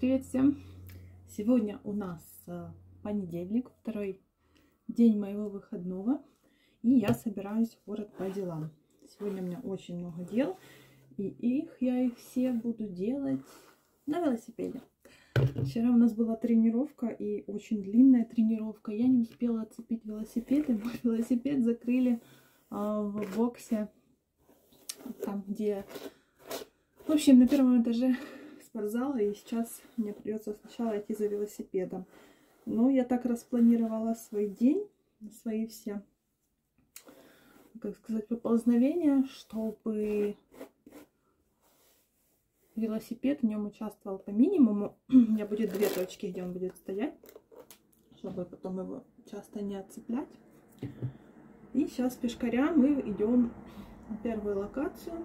Привет всем! Сегодня у нас э, понедельник, второй день моего выходного, и я собираюсь в город по делам. Сегодня у меня очень много дел, и их я их все буду делать на велосипеде. Вчера у нас была тренировка, и очень длинная тренировка. Я не успела отцепить велосипед, и мой велосипед закрыли а, в боксе, там где... В общем, на первом этаже спортзала, и сейчас мне придется сначала идти за велосипедом. Но я так распланировала свой день, свои все, как сказать, поползновения, чтобы велосипед в нем участвовал по минимуму. У меня будет две точки, где он будет стоять, чтобы потом его часто не отцеплять. И сейчас пешкаря мы идем на первую локацию.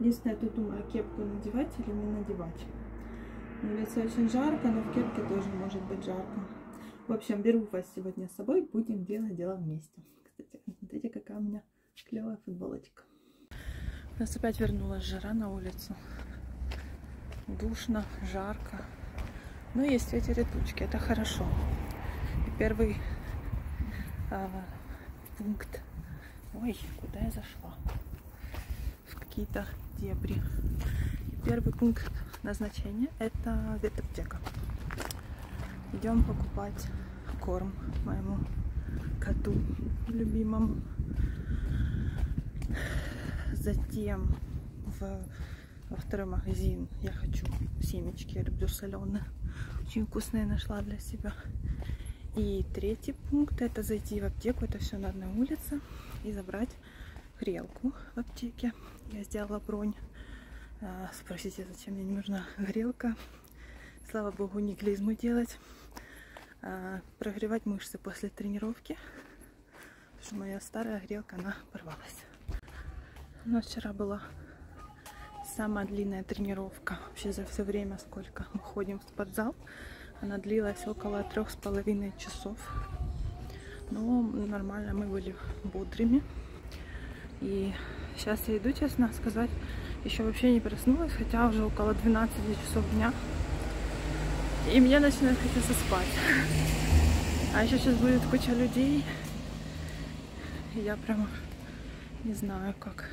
Единственное, тут думаю, кепку надевать или не надевать. На улице очень жарко, но в кепке тоже может быть жарко. В общем, беру вас сегодня с собой, будем делать дело вместе. Кстати, смотрите, какая у меня клевая футболочка. У нас опять вернулась жара на улицу. Душно, жарко. Но есть ветер и это хорошо. И первый а, пункт. Ой, куда я зашла? Какие-то дебри. Первый пункт назначения это ветаптека. Идем покупать корм моему коту любимому. Затем в, во второй магазин я хочу семечки, я люблю соленые. Очень вкусные нашла для себя. И третий пункт это зайти в аптеку, это все на одной улице, и забрать грелку в аптеке. Я сделала бронь. А, спросите, зачем мне не нужна грелка. Слава богу, не клизму делать. А, прогревать мышцы после тренировки. Потому что моя старая грелка, она порвалась. Нас вчера была самая длинная тренировка вообще за все время, сколько мы ходим в спортзал. Она длилась около трех с половиной часов. Но нормально мы были бодрыми. И сейчас я иду, честно сказать, еще вообще не проснулась, хотя уже около 12 часов дня. И мне начинает хотеться спать. А еще сейчас будет куча людей. И я прямо не знаю, как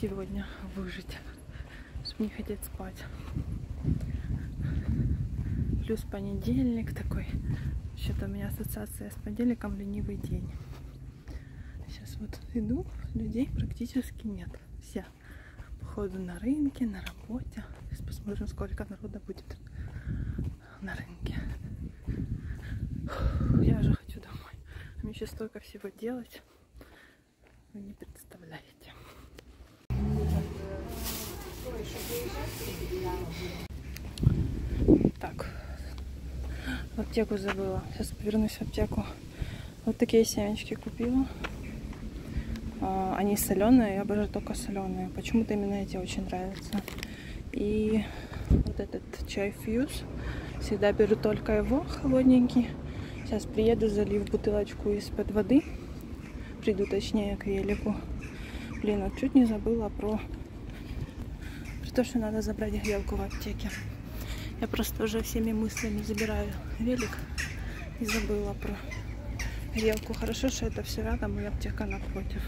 сегодня выжить, чтобы не хотеть спать. Плюс понедельник такой. Что-то у меня ассоциация с понедельником ленивый день. Сейчас вот иду, людей практически нет. Все походу на рынке, на работе. Сейчас посмотрим, сколько народа будет на рынке. Я уже хочу домой. Мне еще столько всего делать. Вы не представляете. Так. В аптеку забыла. Сейчас повернусь в аптеку. Вот такие семечки купила. А, они соленые, я обожаю только соленые. Почему-то именно эти очень нравятся. И вот этот чай фьюз. Всегда беру только его, холодненький. Сейчас приеду, залив бутылочку из-под воды. Приду точнее к велику. Блин, вот чуть не забыла про, про то, что надо забрать грелку в аптеке. Я просто уже всеми мыслями забираю велик и забыла про грелку. Хорошо, что это все рядом и аптека напротив.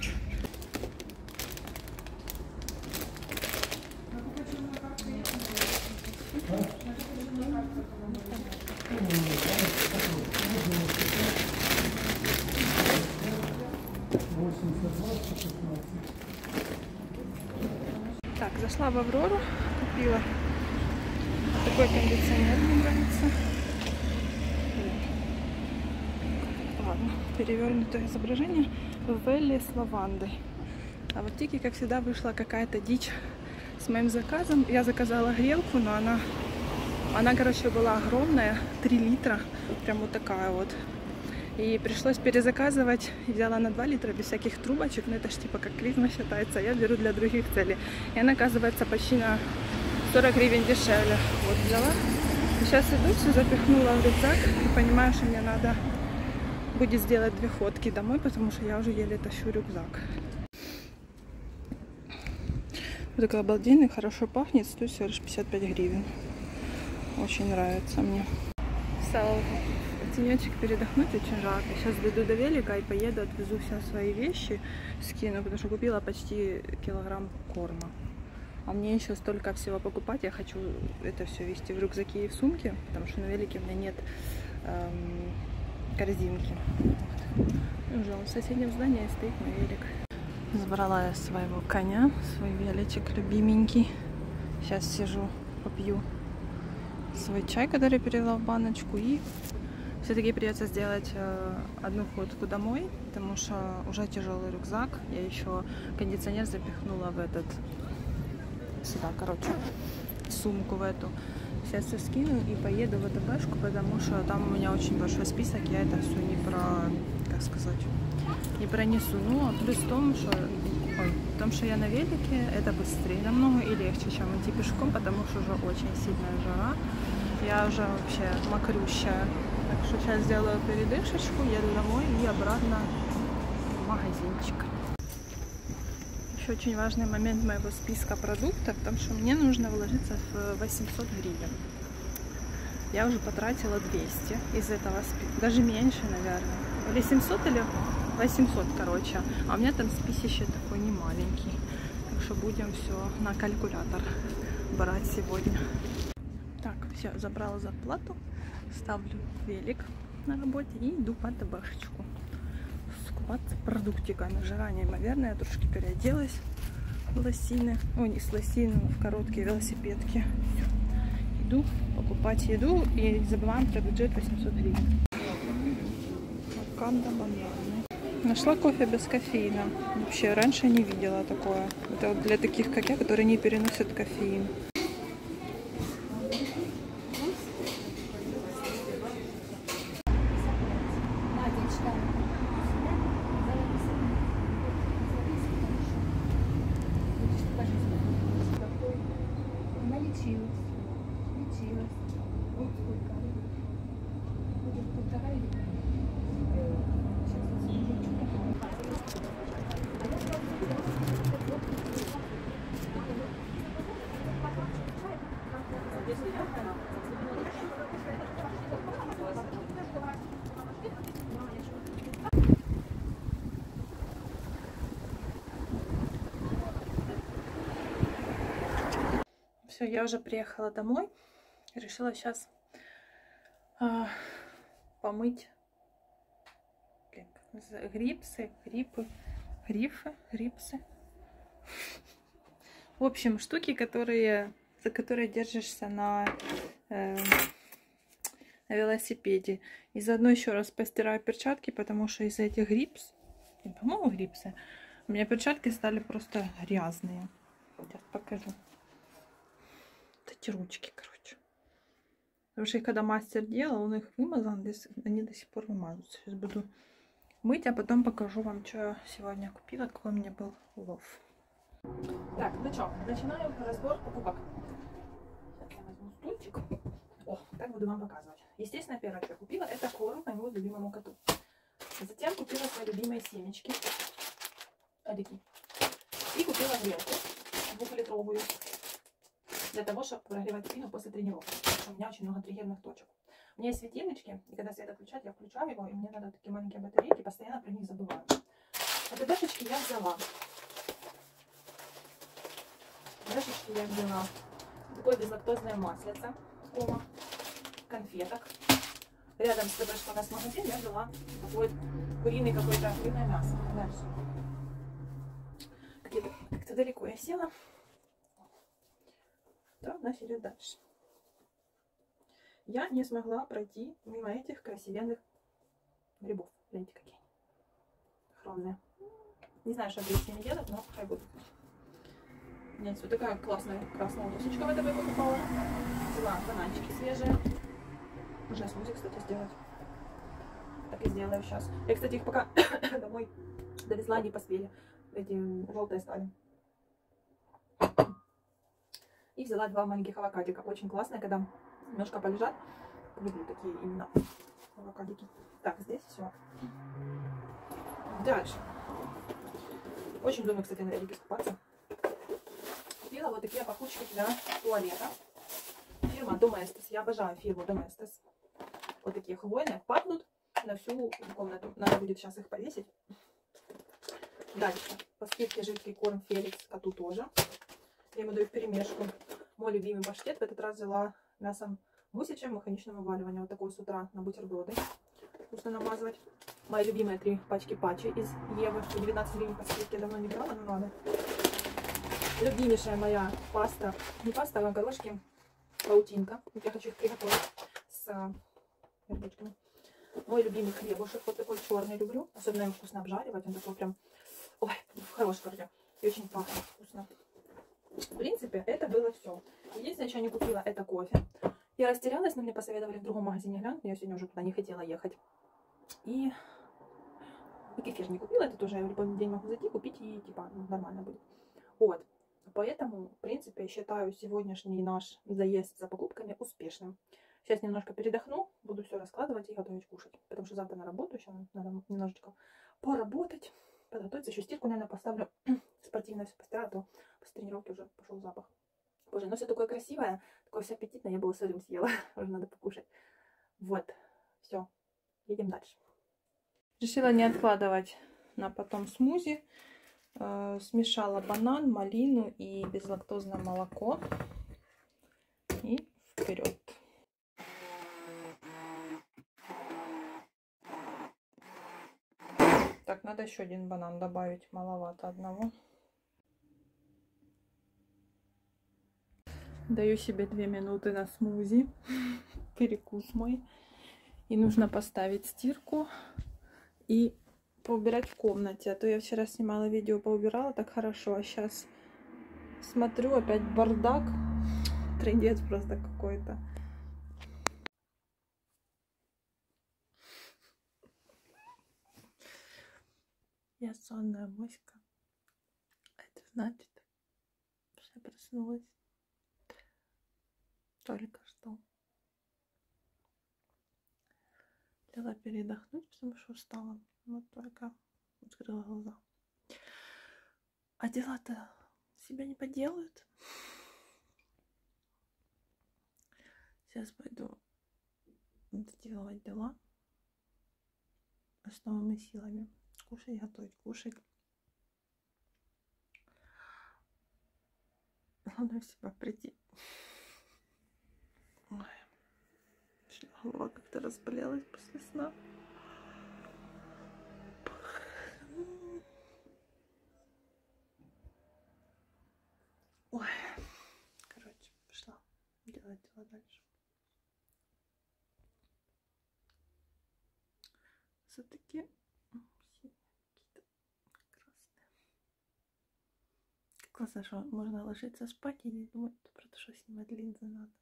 Так, зашла в Аврору, купила такой кондиционер, мне нравится. Ладно, перевернутое изображение в Велли с лавандой. А в аптеке, как всегда, вышла какая-то дичь с моим заказом. Я заказала грелку, но она, она, короче, была огромная, 3 литра, прям вот такая вот. И пришлось перезаказывать. Взяла на 2 литра без всяких трубочек. Ну это ж типа как клизма считается. Я беру для других целей. И она оказывается почти на 40 гривен дешевле. Вот взяла. Сейчас иду, все запихнула в рюкзак. И понимаю, что мне надо будет сделать две ходки домой, потому что я уже еле тащу рюкзак. Вот такой обалденный, хорошо пахнет, стоит всего лишь 55 гривен. Очень нравится мне. Стала тенечек передохнуть, очень жарко. Сейчас дойду до велика и поеду, отвезу все свои вещи, скину, потому что купила почти килограмм корма. А мне еще столько всего покупать, я хочу это все вести в рюкзаке и в сумке, потому что на велике у меня нет эм, корзинки. Вот. Уже в соседнем здании стоит мой велик. Забрала я своего коня, свой величек любименький. Сейчас сижу, попью свой чай, который перелила в баночку. И все-таки придется сделать э, одну ходку домой, потому что уже тяжелый рюкзак. Я еще кондиционер запихнула в этот, сюда, короче, сумку в эту. Сейчас все скину и поеду в АТБшку, потому что там у меня очень большой список, я это все не про, как сказать, не пронесу. Ну, а плюс в том, что, ой, в том, что я на велике, это быстрее намного и легче, чем идти пешком, потому что уже очень сильная жара. Я уже вообще мокрющая. Так что сейчас сделаю передышечку, еду домой и обратно в магазинчик. Еще очень важный момент моего списка продуктов, потому что мне нужно вложиться в 800 гривен. Я уже потратила 200 из этого списка, даже меньше, наверное. Или 700, или 800, короче. А у меня там списище такой не маленький. Так что будем все на калькулятор брать сегодня. Так, все, забрала зарплату. Ставлю велик на работе и иду по табашечку. Скупаться продуктиками. Жара неимоверная. Я трошки переоделась в лосины. Ой, не с лосины, в короткие велосипедки. Иду покупать еду и забываем про бюджет 800 гривен. Маканда бананы. Нашла кофе без кофеина. Вообще, раньше не видела такое. Это вот для таких, как я, которые не переносят кофеин. You. Все, я уже приехала домой. Решила сейчас а, помыть грипсы, грипы, грифы, грипсы. В общем, штуки, которые, за которые держишься на, э, на велосипеде. И заодно еще раз постираю перчатки, потому что из-за этих грипс, по-моему, грипсы, у меня перчатки стали просто грязные. Сейчас покажу эти ручки, короче. Потому что когда мастер делал, он их вымазал, они до сих пор вымазываются. Сейчас буду мыть, а потом покажу вам, что я сегодня купила, какой у меня был улов. Так, ну что, начинаем разбор покупок. Сейчас я возьму стульчик. О, так буду вам показывать. Естественно, первое, что я купила, это корм моему любимому коту. Затем купила свои любимые семечки. Одики. И купила грелку двухлитровую для того, чтобы прогревать спину после тренировки. Что у меня очень много триггерных точек. У меня есть светильнички, и когда свет отключать, я включаю его, и мне надо такие маленькие батарейки, постоянно про них забываю. Вот дашечки я взяла. Дашечки я взяла. Такое безлактозное маслице, кома, конфеток. Рядом с ТБшкой у нас магазин, я взяла такой куриный какой-то куриное мясо. Дальше. Как-то далеко я села она идет дальше. Я не смогла пройти мимо этих красивенных грибов. Гляньте, какие они. Хромные. Не знаю, что будет с ними делать, но хай будут. Меня вот такая классная красная досочка в этом я покупала. Взяла бананчики свежие. Можно смузи, кстати, сделать. Так и сделаю сейчас. Я, кстати, их пока домой довезла, не поспели. Эти желтые стали. И взяла два маленьких авокадика. Очень классные, когда немножко полежат. Люблю такие именно авокадики. Так, здесь все. Дальше. Очень удобно, кстати, на велике скупаться. Купила вот такие пахучки для туалета. фирма Domestos. Я обожаю фирму Domestos. Вот такие хвойные. Пахнут на всю комнату. Надо будет сейчас их повесить. Дальше. По скидке жидкий корм Феликс коту тоже. Я ему даю перемешку. Мой любимый паштет. В этот раз взяла мясом гусячим механичным вываливанием. Вот такой с утра на бутерброды. Вкусно намазывать. Мои любимые три пачки пачи из Евы. 19 гривен по скидке. Давно не брала, но надо. Любимейшая моя паста. Не паста, а горошки. Паутинка. Я хочу их приготовить с яблочками. Мой любимый хлебушек. Вот такой черный люблю. Особенно его вкусно обжаривать. Он такой прям... Ой, хорош, короче. И очень пахнет вкусно. В принципе, это было все. Единственное, что я не купила, это кофе. Я растерялась, но мне посоветовали в другом магазине глянуть. Я сегодня уже туда не хотела ехать. И, и кефир не купила. Это тоже я в любой день могу зайти, купить и типа ну, нормально будет. Вот. Поэтому, в принципе, я считаю сегодняшний наш заезд за покупками успешным. Сейчас немножко передохну, буду все раскладывать и готовить кушать. Потому что завтра на работу, еще надо немножечко поработать, подготовиться. Еще стирку, наверное, поставлю спортивно все постираю, а то после тренировки уже пошел запах. Боже, ну все такое красивое, такое все аппетитное, я бы сырым съела, уже надо покушать. Вот, все, едем дальше. Решила не откладывать на потом смузи. Э, смешала банан, малину и безлактозное молоко. И вперед. Так, надо еще один банан добавить, маловато одного. Даю себе две минуты на смузи, перекус мой. И нужно поставить стирку и поубирать в комнате. А то я вчера снимала видео, поубирала так хорошо, а сейчас смотрю, опять бардак. Трендец просто какой-то. Я сонная моська. Это значит, что я проснулась только что. Хотела передохнуть, потому что устала. Вот только открыла глаза. А дела-то себя не поделают. Сейчас пойду доделывать дела основными силами. Кушать, готовить, кушать. Главное в себя прийти. Ой. Голова как-то разболелась после сна. Ой, короче, пошла делать дела дальше. Все-таки какие-то красные. Классно, что можно ложиться спать и не думать про то, что снимать линзы надо.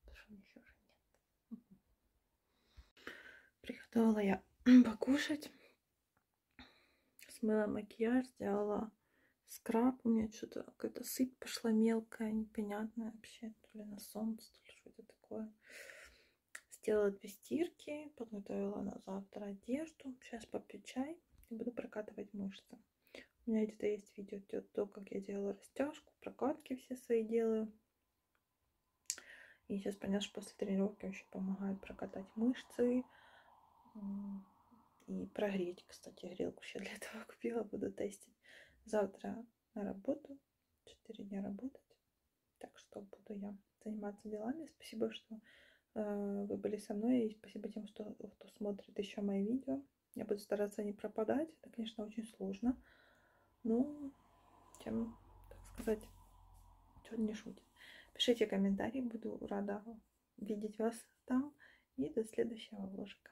Потому что ничего же нет. Приготовила я покушать. Смыла макияж, сделала скраб. У меня что-то какая-то сыпь пошла мелкая, непонятная вообще. То ли на солнце, то ли что-то такое. Сделала две стирки, подготовила на завтра одежду. Сейчас попью чай и буду прокатывать мышцы. У меня где-то есть видео то, как я делала растяжку, прокатки все свои делаю. И сейчас понятно, что после тренировки очень помогает прокатать мышцы и прогреть. Кстати, грелку еще для этого купила, буду тестить. Завтра на работу, 4 дня работать. Так что буду я заниматься делами. Спасибо, что э, вы были со мной. И спасибо тем, что, кто смотрит еще мои видео. Я буду стараться не пропадать. Это, конечно, очень сложно. Ну, чем, так сказать, что не шутит. Пишите комментарии. Буду рада видеть вас там. И до следующего вложика.